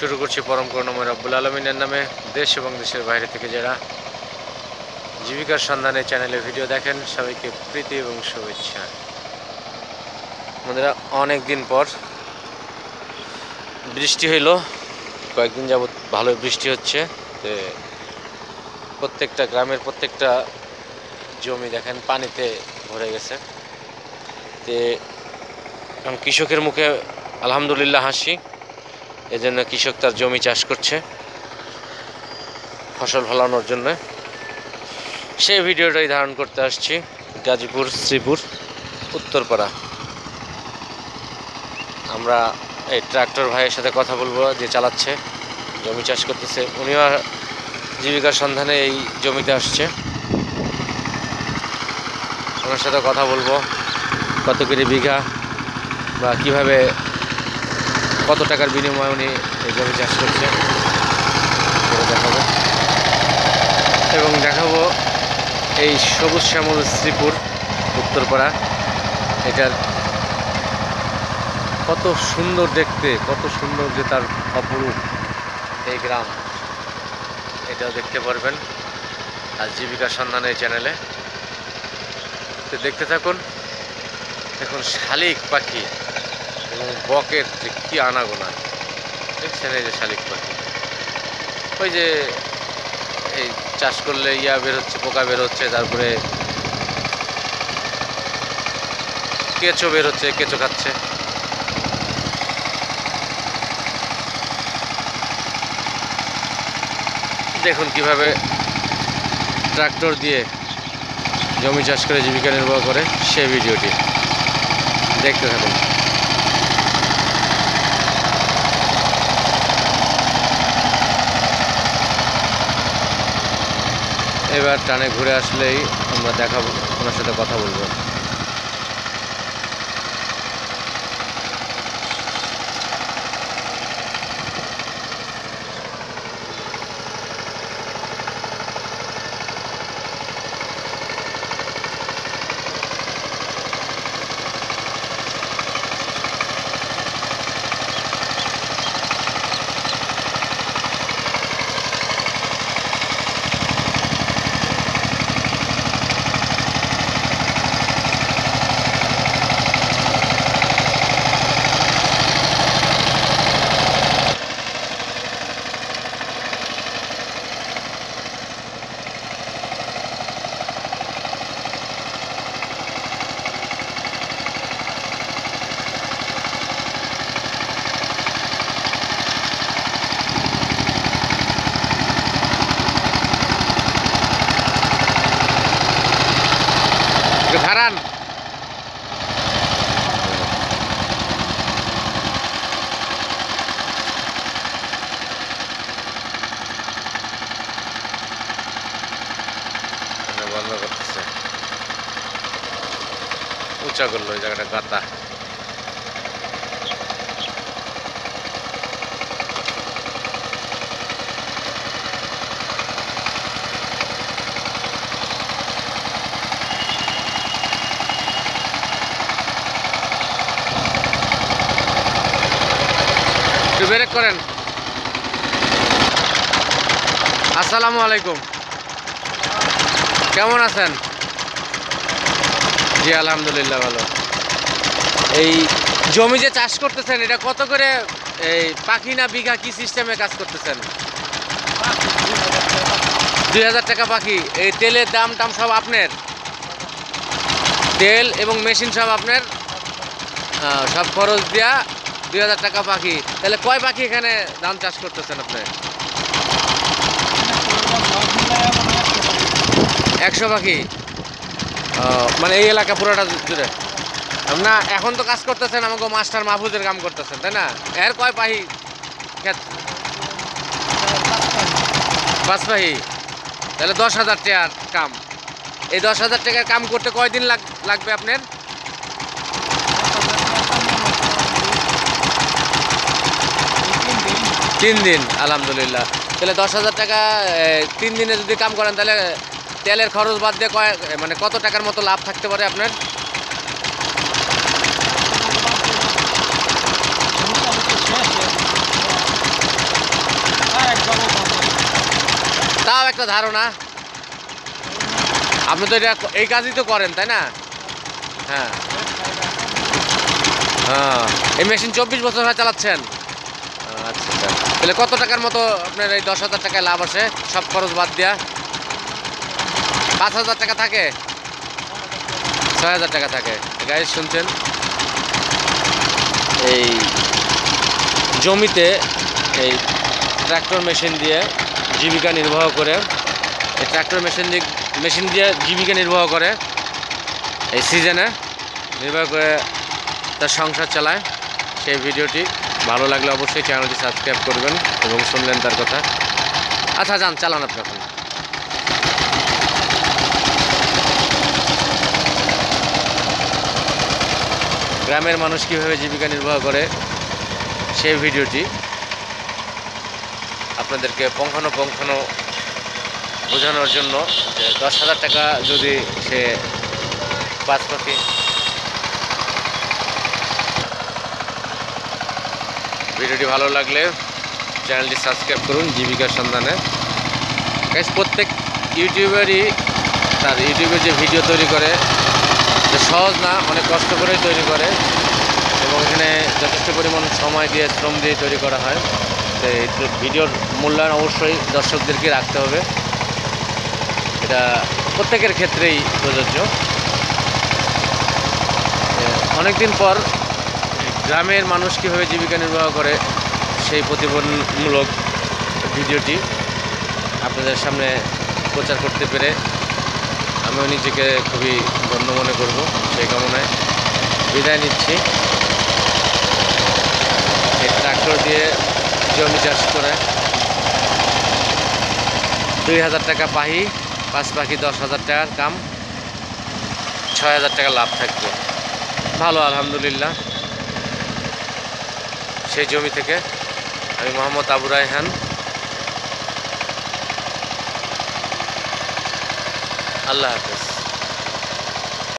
শুরু করছি পরম করুণাময় রব্বুল আলমিনের নামে দেশ এবং দেশের বাইরে থেকে যারা জীবিকার সন্ধানে চ্যানেলে ভিডিও দেখেন, সবাইকে প্রীতি এবং শুভেচ্ছা। বন্ধুরা, অনেক দিন পর বৃষ্টি হইল। কয়েকদিন যাবৎ ভালো বৃষ্টি হচ্ছে। তো প্রত্যেকটা গ্রামের প্রত্যেকটা জমি দেখেন পানিতে ভরে গেছে। তে কৃষকের মুখে আলহামদুলিল্লাহ হাসি। এজন্য কৃষক তার জমি চাষ করছে, ফসল ফলানোর জন্য। সেই ভিডিওটাই ধারণ করতে আসছি, গাজীপুর, শ্রীপুর, উত্তরপাড়া। আমরা এই ট্রাক্টর ভাইয়ের সাথে কথা বলব, যে চালাচ্ছে, জমি চাষ করতেছে। উনিও জীবিকার সন্ধানে এই জমিতে আসছে। ওনার সাথে কথা বলব, কত করে বিঘা বা কীভাবে কত টাকার বিনিময়ে উনি এই জমি চাষ করছে? দেখাবো। এবং দেখাবো এই সবুজ শ্যামল শ্রীপুর উত্তরপাড়া। এটার কত সুন্দর দেখতে, কত সুন্দর যে তার অপরূপ এই গ্রাম। এটাও দেখতে পারবেন আর জীবিকা সন্ধান এই চ্যানেলে। তো দেখতে থাকুন, এখন শালিক পাখি। এবং বকের যে কী আনাগোনা দেখছেন এই যে শালিক পাখি। ওই যে এই চাষ করলে ইয়া বের হচ্ছে, পোকা বের হচ্ছে, তারপরে কেঁচো বের হচ্ছে, কেঁচো খাচ্ছে। দেখুন কীভাবে ট্রাক্টর দিয়ে জমি চাষ করে জীবিকা নির্বাহ করে সেই ভিডিওটি। দেখতে থাকুন। এবার টানে ঘুরে আসলেই আমরা দেখাবো ওনার সাথে কথা বলব একটু খারান এখানে বন্ধ করতেছে উঁচা করল ওই জায়গাটা গাতা। ব্রেক করেন। আসসালামু আলাইকুম। কেমন আছেন? জি, আলহামদুলিল্লাহ ভালো। এই জমি যে চাষ করতেছেন, এটা কত করে এই পাখি না বিঘা কি সিস্টেমে কাজ করতেছেন? দুই হাজার টাকা পাখি। এই তেলের দাম টাম সব আপনার? তেল এবং মেশিন সব আপনার? সব খরচ দেওয়া দুই হাজার টাকা পাখি। তাহলে কয় পাখি এখানে ধান চাষ করতেছেন আপনি? একশো পাখি। মানে এই এলাকা পুরোটা জুড়ে। না এখন তো কাজ করতেছেন, আমাকে মাস্টার মাহফুজের কাম করতেছেন, তাই না? এর কয় পাহি পাঁচ পাহি। তাহলে দশ হাজার টাকার কাম। এই দশ হাজার টাকার কাম করতে কয়দিন লাগ লাগবে আপনার? তিন দিন। আলহামদুলিল্লাহ। তাহলে দশ হাজার টাকা তিন দিনে যদি কাম করেন, তাহলে তেলের খরচ বাদ দিয়ে কয় মানে কত টাকার মতো লাভ থাকতে পারে আপনার? তাও একটা ধারণা। আপনি তো এটা এই কাজই তো করেন, তাই না? হ্যাঁ। হ্যাঁ। এই মেশিন চব্বিশ বছর হয় চালাচ্ছেন? আচ্ছা তাহলে কত টাকার মতো আপনার এই দশ হাজার টাকায় লাভ আসে সব খরচ বাদ দিয়া। পাঁচ হাজার টাকা থাকে। ছয় হাজার টাকা থাকে। গাড়ি শুনছেন? এই জমিতে এই ট্রাক্টর মেশিন দিয়ে জীবিকা নির্বাহ করে, এই ট্রাক্টর মেশিন দিয়ে মেশিন দিয়ে জীবিকা নির্বাহ করে, এই সিজনে নির্বাহ করে তার সংসার চালায়। সেই ভিডিওটি ভালো লাগলে অবশ্যই চ্যানেলটি সাবস্ক্রাইব করবেন এবং শুনলেন তার কথা। আচ্ছা যান, চালান আপনি গ্রামের মানুষ কীভাবে জীবিকা নির্বাহ করে, সেই ভিডিওটি আপনাদেরকে পঙ্খানো পঙ্খানো বোঝানোর জন্য যে দশ হাজার টাকা যদি সে পাঁচ পাখি ভিডিওটি ভালো লাগলে চ্যানেলটি সাবস্ক্রাইব করুন জীবিকার সন্ধানে। প্রত্যেক ইউটিউবারই তার ইউটিউবে যে ভিডিও তৈরি করে সহজ না, অনেক কষ্ট করেই তৈরি করে এবং এখানে যথেষ্ট পরিমাণ সময় দিয়ে শ্রম দিয়ে তৈরি করা হয়। তো এই ভিডিওর মূল্যায়ন অবশ্যই দর্শকদেরকে রাখতে হবে। এটা প্রত্যেকের ক্ষেত্রেই প্রযোজ্য। অনেক দিন পর গ্রামের মানুষ কীভাবে জীবিকা নির্বাহ করে সেই প্রতিবন্ধমূলক ভিডিওটি আপনাদের সামনে প্রচার করতে পেরে আমিও নিজেকে খুবই ধন্য মনে করব সেই কামনায়। বিদায় নিচ্ছি। এই ট্রাক্টর দিয়ে জমি চাষ করে দুই হাজার টাকা পাহি, পাঁচ পাখি দশ হাজার টাকার কাম, ছয় হাজার টাকা লাভ থাকবে। ভালো, আলহামদুলিল্লাহ। সেই জমি থেকে আমি মোহাম্মদ আবু রায়হান আল্লাহ হাফেজ